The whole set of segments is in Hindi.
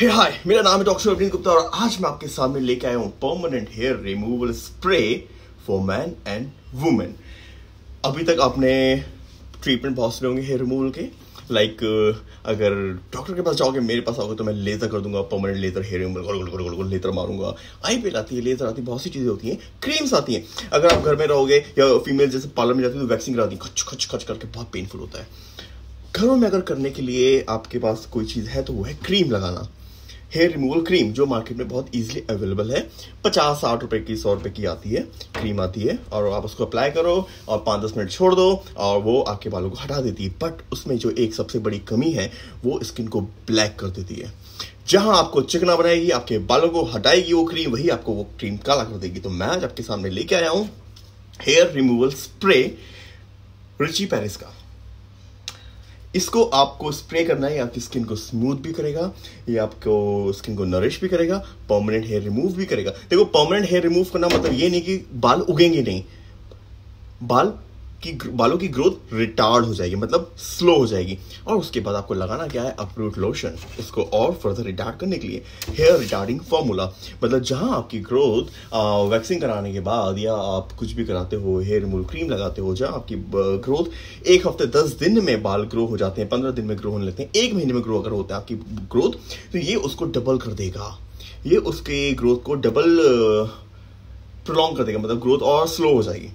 हे हाय मेरा नाम है डॉक्टर अरविंद गुप्ता और आज मैं आपके सामने लेके आया हूँ permanent hair removal spray for man and women अभी तक आपने ट्रीटमेंट बहुत सुने होंगे हेयर रिमूवल के। लाइक like, अगर डॉक्टर के पास जाओगे मेरे पास आओगे तो मैं लेजर कर दूँगा परमानेंट लेजर हेयर रिमूवल गोल गोल गोल गोल लेजर मारूँगा। आई पेल आती है लेजर आती है बहुत सी चीज़ें होती हैं क्रीम्स आती हैं। अगर आप घर में रहोगे या फीमेल जैसे पार्लर में जाती है तो वैक्सिंग कराती है। खच खच खच करके बहुत पेनफुल होता है। घरों में अगर करने के लिए आपके पास कोई चीज़ है तो वो है क्रीम लगाना। हेयर रिमूवल क्रीम जो मार्केट में बहुत इजीली अवेलेबल है। पचास साठ रुपए की, सौ रुपए की आती है क्रीम आती है। और आप उसको अप्लाई करो और पाँच दस मिनट छोड़ दो और वो आपके बालों को हटा देती है। बट उसमें जो एक सबसे बड़ी कमी है, वो स्किन को ब्लैक कर देती है। जहाँ आपको चिकना बनाएगी, आपके बालों को हटाएगी वो क्रीम वही आपको वो क्रीम काला कर देगी। तो मैं आज आपके सामने लेके आया हूँ hair removal spray Richie Paris का। इसको आपको स्प्रे करना है आपकी स्किन को स्मूथ भी करेगा, ये आपको स्किन को नरिश भी करेगा परमानेंट हेयर रिमूव भी करेगा। देखो परमानेंट हेयर रिमूव करना मतलब ये नहीं कि बाल उगेंगे नहीं। बाल की बालों की ग्रोथ रिटार्ड हो जाएगी मतलब स्लो हो जाएगी। और उसके बाद आपको लगाना क्या है? अप्रूट लोशन इसको और फर्दर रिटार्ड करने के लिए हेयर रिटार्डिंग फॉर्मूला मतलब जहाँ आपकी ग्रोथ वैक्सिंग कराने के बाद या आप कुछ भी कराते हो हेयर रिमूवल क्रीम लगाते हो, जहाँ आपकी ग्रोथ एक हफ़्ते दस दिन में बाल ग्रो हो जाते हैं, पंद्रह दिन में ग्रो होने लगते हैं, एक महीने में ग्रो अगर होता है आपकी ग्रोथ तो ये उसको डबल कर देगा। ये उसके ग्रोथ को डबल प्रोलॉन्ग कर देगा मतलब ग्रोथ और स्लो हो जाएगी।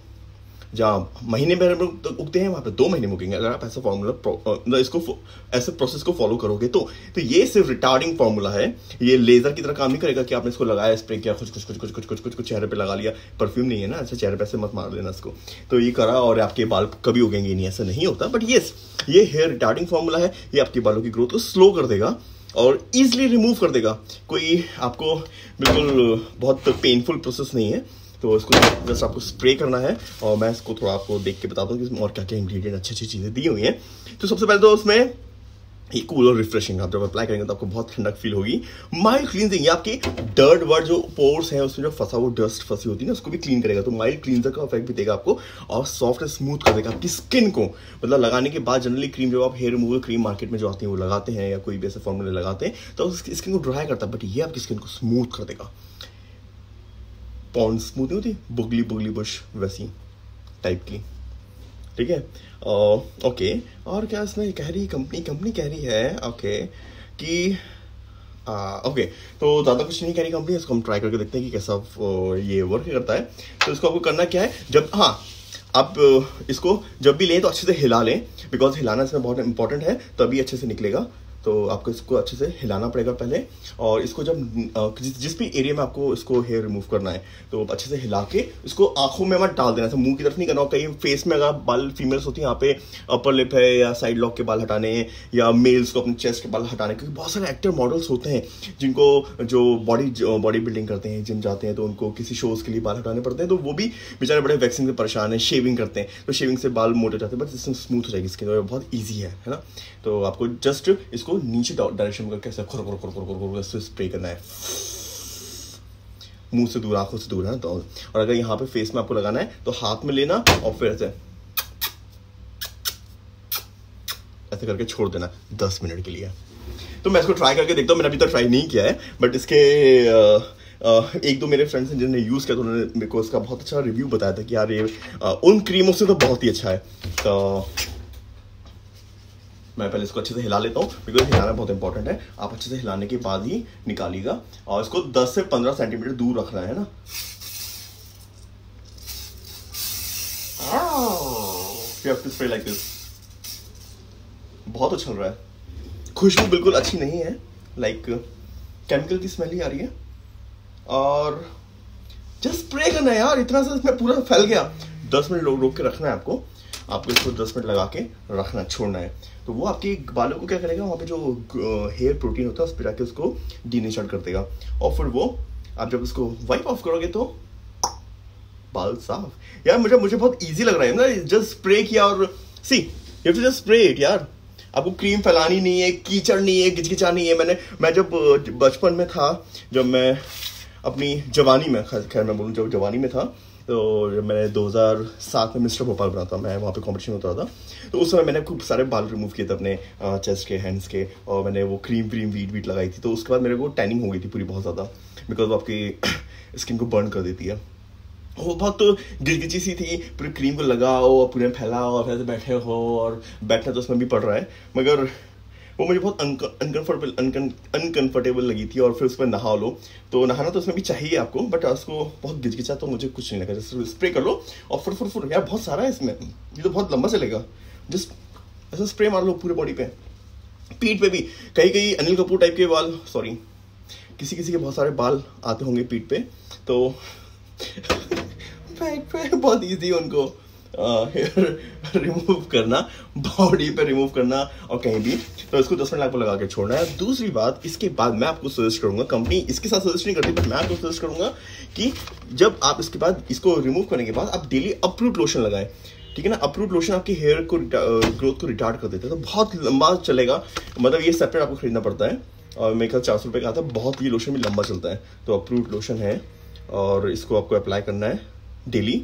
जहाँ महीने में उगते हैं, वहाँ पे दो महीने में उगेंगे। अगर आप ऐसा फॉर्मूला मतलब इसको ऐसे प्रोसेस को फॉलो करोगे तो तो ये सिर्फ़ रिटार्डिंग फॉर्मूला है। ये लेजर की तरह काम नहीं करेगा कि आपने इसको लगाया स्प्रे किया कुछ कुछ कुछ कुछ कुछ कुछ कुछ कुछ चेहरे पे लगा लिया। परफ्यूम नहीं है ना, ऐसे चेहरे पे ऐसे मत मार लेना इसको। तो ये करा और आपके बाल कभी उगेंगे नहीं, ऐसा नहीं होता। बट येस ये हेयर रिटार्डिंग फॉर्मूला है। ये आपके बालों की ग्रोथ को स्लो कर देगा और इजिली रिमूव कर देगा। कोई आपको बिल्कुल बहुत पेनफुल प्रोसेस नहीं है। तो इसको जस्ट आपको स्प्रे करना है और मैं इसको थोड़ा आपको देख के बताता हूँ कि इसमें और क्या क्या इंग्रेडिएंट अच्छी अच्छी चीज़ें दी हुई हैं। तो सबसे पहले तो उसमें ये कूल और रिफ्रेशिंग आप जब अप्लाई करेंगे तो आपको बहुत ठंडक फील होगी। माइल्ड क्लींजिंग ये आपकी डर्ट वर्ड जो पोर्स है, उसमें जो फंसा वो डस्ट फंसी होती है ना, उसको भी क्लीन करेगा। तो माइल्ड क्लींजर का इफ़ेक्ट भी देगा आपको और सॉफ्ट एंड स्मूथ कर देगा आपकी स्किन को। मतलब लगाने के बाद जनरली क्रीम जब आप हेयर रिमूवल क्रीम मार्केट में जो आती है, वो लगाते हैं या कोई भी ऐसे फॉर्मूले लगाते हैं तो स्किन को ड्राई करता है बट ये आपकी स्किन को स्मूथ कर देगा। पॉन्ड स्मूथ नहीं होती? बुगली बुगली बुश वैसी टाइप की। ठीक है? ओके और क्या इसमें कह रही कंपनी कंपनी कह रही है ओके कि ओके तो ज़्यादा कुछ नहीं कह रही कंपनी इसको हम ट्राई करके देखते हैं कि कैसा ये वर्क करता है। तो इसको आपको करना क्या है? जब हाँ आप, इसको जब भी लें तो अच्छे से हिला लें बिकॉज़ हिलाना इसमें बहुत इंपॉर्टेंट है, तभी अच्छे से निकलेगा। तो आपको इसको अच्छे से हिलाना पड़ेगा पहले और इसको जब जिस, जिस भी एरिया में आपको इसको हेयर रिमूव करना है तो अच्छे से हिला के इसको आँखों में मत डाल देना। ऐसा मुँह की तरफ़ नहीं करना। कहीं फेस में अगर बाल फीमेल्स होती है यहाँ पे अपर लिप है या साइड लॉक के बाल हटाने या मेल्स को अपने चेस्ट के बाल हटाने क्योंकि बहुत सारे एक्टर मॉडल्स होते हैं जिनको जो बॉडी बॉडी बिल्डिंग करते हैं जिम जाते हैं तो उनको किसी शोज़ के लिए बाल हटाने पड़ते हैं तो वो भी बेचारे बड़े वैक्सिंग से परेशान है शेविंग करते हैं। तो शेविंग से बाल मोटे जाते हैं बट इसमें स्मूथ हो जाएगी स्किन बहुत ईजी है है ना? तो आपको जस्ट इसको नीचे डायरेक्शन में कैसे खुर खुर खुर खुर खुर खुर स्प्रे करना है। मुँह से दूर, आँखों से दूर है तो और अगर यहाँ पे फेस में आपको लगाना है तो हाथ में लेना और फिर ऐसे ऐसे करके छोड़ देना, दस मिनट के लिए। तो मैं इसको ट्राई करके देखता हूँ, मैंने अभी तक ट्राई नहीं किया है बट इसके एक दो मेरे फ्रेंड्स हैं जिन्होंने यूज़ किया तो उन्होंने मेरे को इसका बहुत अच्छा रिव्यू बताया था कि यार ये उन क्रीमों से तो बहुत ही अच्छा है। तो मैं पहले इसको अच्छे से हिला लेता हूँ। बिकॉज़ हिलाना बहुत इंपॉर्टेंट है। आप अच्छे से हिलाने के बाद ही निकालिएगा। और इसको 10 से 15 सेंटीमीटर दूर रखना है ना? स्प्रे लाइक दिस बहुत अच्छा चल रहा है। खुशबू बिल्कुल अच्छी नहीं है। लाइक like, केमिकल की स्मेल ही आ रही है। और जस्ट स्प्रे करना है यार। इतना सा इसमें पूरा फैल गया। दस मिनट रोक के रखना है आपको। आपको इसको दस मिनट लगा के रखना, छोड़ना है। तो वो आपके बालों को क्या करेगा, वहाँ पे जो हेयर प्रोटीन होता है, उस पर जाके उसको डीनेचर कर देगा। और फिर वो, आप जब उसको वाइप ऑफ़ करोगे तो बाल साफ़। यार, मुझे मुझे बहुत इजी लग रहा है ना जस्ट स्प्रे किया और see you to just spray it यार। आपको क्रीम फैलानी नहीं है, कीचड़ नहीं है गिचगिचा नहीं है। मैंने, मैं जब बचपन में था, जब मैं अपनी जवानी में खैर मैं बोलूँ, जब जवानी में था तो मैंने 2007 में मिस्टर भोपाल बना था, मैं वहाँ पे कंपटीशन होता था। तो उस समय मैंने खूब सारे बाल रिमूव किए थे अपने चेस्ट के हैंड्स के, और मैंने वो क्रीम व्रीम वीट वीट लगाई थी। तो उसके बाद मेरे को टैनिंग हो गई थी पूरी बहुत ज़्यादा बिकॉज़ आपकी स्किन को बर्न कर देती है। वो बहुत तो गिरगिची सी थी, पूरी क्रीम को लगाओ और पूरे फैलाओ, और ऐसे बैठे हो, और बैठना तो उसमें भी पड़ रहा है। मगर वो मुझे बहुत अनकंफर्टेबल अनकंफर्टेबल लगी थी और फिर उसमें नहा लो। तो नहाना तो उसमें भी चाहिए आपको बट उसको बहुत गिचगिचा तो मुझे कुछ नहीं लगा। जैसे स्प्रे कर लो और फुट फुट फुट यार, बहुत सारा है इसमें। ये तो बहुत लंबा चलेगा। जस्ट ऐसा स्प्रे मार लो पूरे बॉडी पे। पीठ पे भी। कहीं कहीं अनिल कपूर टाइप के बाल सॉरी किसी किसी के बहुत सारे बाल आते होंगे पीठ पे। तो पे। बहुत ईजी उनको। हेयर रिमूव करना बॉडी पे रिमूव करना और कहीं भी। तो इसको दस मिनट आपको लगा के छोड़ना है। दूसरी बात, इसके बाद मैं आपको सजेस्ट करूँगा कंपनी इसके साथ सजेस्ट नहीं करती बट मैं आपको सजेस्ट करूँगा कि जब आप इसके बाद इसको रिमूव करने के बाद आप डेली अप्रूट लोशन लगाएँ। ठीक है ना? अप्रूट लोशन आपके हेयर को ग्रोथ को रिटार्ड कर देता है। तो बहुत लंबा चलेगा। मतलब ये सेपरेट आपको खरीदना पड़ता है। और मेरे ख्याल चार सौ रुपये का आता है बहुत ये लोशन भी लंबा चलता है। तो अप्रूव लोशन है और इसको आपको अप्लाई करना है डेली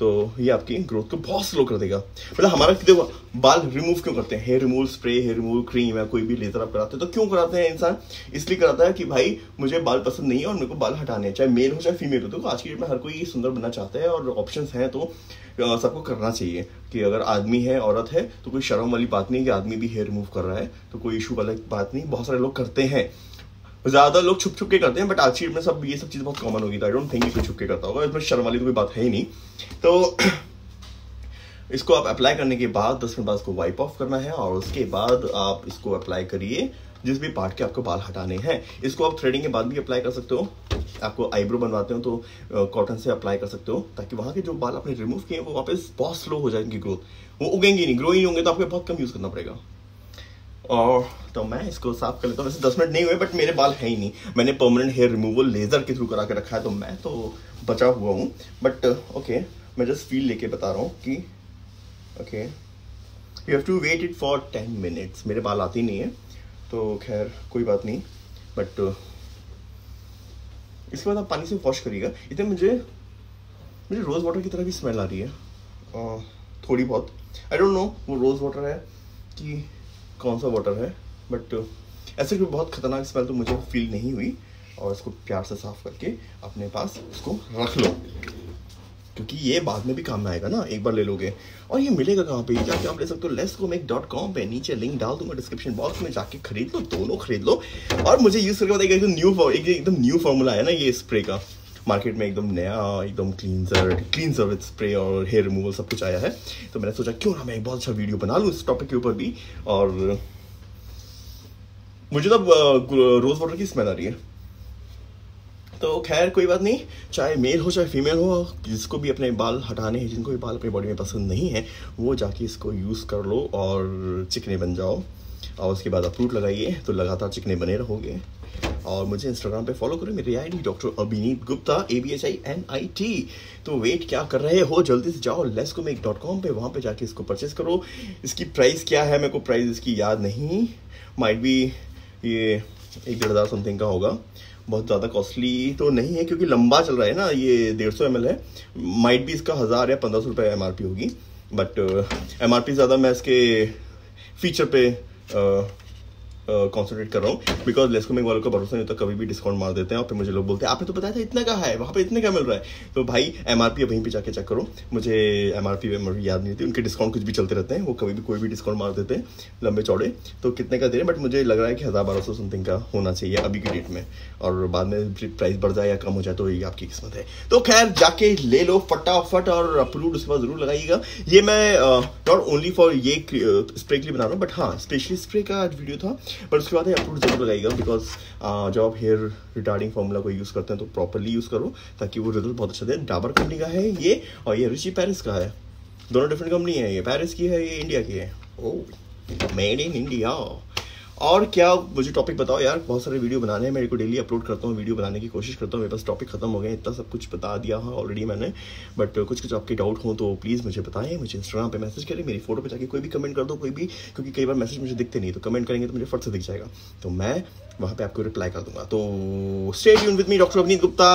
तो ये आपकी ग्रोथ को बहुत स्लो कर देगा। मतलब हमारा देखो, बाल रिमूव क्यों करते हैं? Hair remove spray hair remove cream या कोई भी लेजर आप कराते हैं तो क्यों कराते हैं इंसान? इसलिए कराता है कि भाई, मुझे बाल पसंद नहीं है और मेरे को बाल हटाने हैं, चाहे मेल हो, चाहे फीमेल हो। तो आज की डेट में हर कोई सुंदर बनना चाहता है और ऑप्शन हैं तो सबको करना चाहिए कि अगर आदमी है, औरत है तो कोई शर्म वाली बात नहीं कि आदमी भी हेयर रिमूव कर रहा है तो कोई इशू वाली बात नहीं। बहुत सारे लोग करते हैं। ज़्यादा लोग छुप छुप के करते हैं बट आज में सब ये सब चीज़ बहुत कॉमन होगी आई डोंट थिंक छुप के करता होगा। इसमें शर्म वाली तो कोई बात है ही नहीं। तो इसको आप अप्लाई करने के बाद दस मिनट बाद इसको वाइप ऑफ़ करना है, और उसके बाद आप इसको अप्लाई करिए, जिस भी पार्ट के आपको बाल हटाने हैं। इसको आप थ्रेडिंग के बाद भी अप्लाई कर सकते हो। आपको आईब्रो बनवाते हो तो कॉटन से अप्लाई कर सकते हो, ताकि वहाँ के जो बाल आपने रिमूव किए वो वापस बहुत स्लो हो जाए ग्रोथ वो उगेंगे नहीं ग्रो ही होंगे तो आपको बहुत कम यूज़ करना पड़ेगा। और तो मैं इसको साफ़ कर लेता हूँ। वैसे दस मिनट नहीं हुए बट मेरे बाल है ही नहीं। मैंने परमानेंट हेयर रिमूवल लेजर के थ्रू करा के रखा है तो मैं तो बचा हुआ हूँ। बट ओके मैं जस्ट फील लेके बता रहा हूँ कि okay you have to wait it for ten minutes मेरे बाल आते नहीं है तो खैर कोई बात नहीं। बट इसके बाद आप पानी से वॉश करिएगा। इतने मुझे मुझे रोज़ वाटर की तरह भी स्मेल आ रही है। Uh, थोड़ी बहुत। आई डोंट नो वो रोज़ वाटर है कि कौन सा वाटर है? बट ऐसे कोई बहुत ख़तरनाक स्मेल तो मुझे फील नहीं हुई और इसको प्यार से साफ़ करके अपने पास इसको रख लो। क्योंकि ये बाद में भी काम में आएगा ना, एक बार ले लोगे। और ये मिलेगा कहाँ पे? जाके आप ले सकते हो लेस को मेक डॉट कॉम पे। नीचे लिंक डाल दूँगा डिस्क्रिप्शन बॉक्स में, जाके खरीद लो, दोनों खरीद लो। और मुझे यूज़ करके बताइए एकदम न्यू एक एकदम न्यू फॉर्मूला है ना ये स्प्रे का। मार्केट में एकदम नया, एकदम क्लीनजर क्लीनजर विद स्प्रे और हेयर रिमूवल सब कुछ आया है। तो मैंने सोचा, क्यों ना मैं एक बहुत अच्छा वीडियो बना लूँ इस टॉपिक के ऊपर भी? और मुझे तो रोज वाटर की स्मेल आ रही है। तो खैर, कोई बात नहीं, चाहे मेल हो, चाहे फीमेल हो, जिसको भी अपने बाल हटाने हैं, जिनको भी बाल अपनी बॉडी में पसंद नहीं है, वो जाके इसको यूज़ कर लो और चिकने बन जाओ। और उसके बाद अप्रूट लगाइए तो लगातार चिकने बने रहोगे। और मुझे इंस्टाग्राम पे फॉलो करो, मेरी ID doctor Abhineet Gupta A B H I N I T तो वेट क्या कर रहे हो? जल्दी से जाओ लेस को मेक डॉट कॉम पर वहाँ पर जाके इसको परचेस करो। इसकी प्राइस क्या है? मेरे को प्राइस इसकी याद नहीं। माइट बी ये एक डेढ़ हज़ार समथिंग का होगा। बहुत ज़्यादा कॉस्टली तो नहीं है, क्योंकि लंबा चल रहा है ना, ये डेढ़ सौ एम एल है। माइट भी इसका हज़ार या पंद्रह सौ रुपये एम आर पी होगी। बट एम आर पी ज़्यादा मैं इसके फीचर पे Uh, कॉन्सेंट्रेट कर रहा हूँ। बिकॉज़ लेस्कोमिंग वालों का भरोसा नहीं होता, कभी भी डिस्काउंट मार देते हैं और फिर मुझे लोग बोलते हैं, आपने तो बताया था इतना का है? वहाँ पे इतने का मिल रहा है? तो भाई एम आर पी वहीं पे जाके चेक करो। मुझे एम आर पी याद नहीं होती उनके डिस्काउंट कुछ भी चलते रहते हैं, वो कभी भी कोई भी डिस्काउंट मार देते हैं, लंबे चौड़े। तो कितने का दे रहे हैं? बट मुझे लग रहा है कि हज़ार बारह सौ समथिंग का होना चाहिए अभी की डेट में। और बाद में प्राइस बढ़ जाए या कम हो जाए तो ये आपकी किस्मत है। तो खैर, जाके ले लो फटाफट और अप्रूव उसके बाद ज़रूर लगाइएगा। ये मैं नॉट ओनली फॉर ये स्प्रे के लिए बना रहा हूँ बट हाँ स्पेशली स्प्रे का वीडियो था। बट उसके बाद अप्रूव ज़रूर लगाएगा बिकॉज़ जब आप हेयर रिटार्डिंग फॉर्मूला को यूज़ करते हैं तो प्रॉपरली यूज़ करो, ताकि वो रिज़ल्ट बहुत अच्छा दे डाबर कंपनी का है ये, और ये रिची पैरिस का है। दोनों डिफरेंट कंपनी है, ये पैरिस की है, ये इंडिया की है। ओ मेड इन इंडिया और क्या, मुझे टॉपिक बताओ यार, बहुत सारे वीडियो बनाने हैं, मेरे को डेली अपलोड करता हूँ वीडियो बनाने की कोशिश करता हूँ, मेरे पास टॉपिक खत्म हो गए इतना सब कुछ बता दिया है ऑलरेडी मैंने। बट कुछ कुछ आपके डाउट हो तो प्लीज़ मुझे बताएँ, मुझे इंस्टाग्राम पे मैसेज करें, मेरी फ़ोटो पे जाके कोई भी कमेंट कर दो, कोई भी, क्योंकि कई बार मैसेज मुझे दिखते नहीं तो कमेंट करेंगे तो मुझे फट से दिख जाएगा। तो मैं वहाँ पर आपको रिप्लाई कर दूँगा। तो स्टे यून with me doctor Avneet Gupta.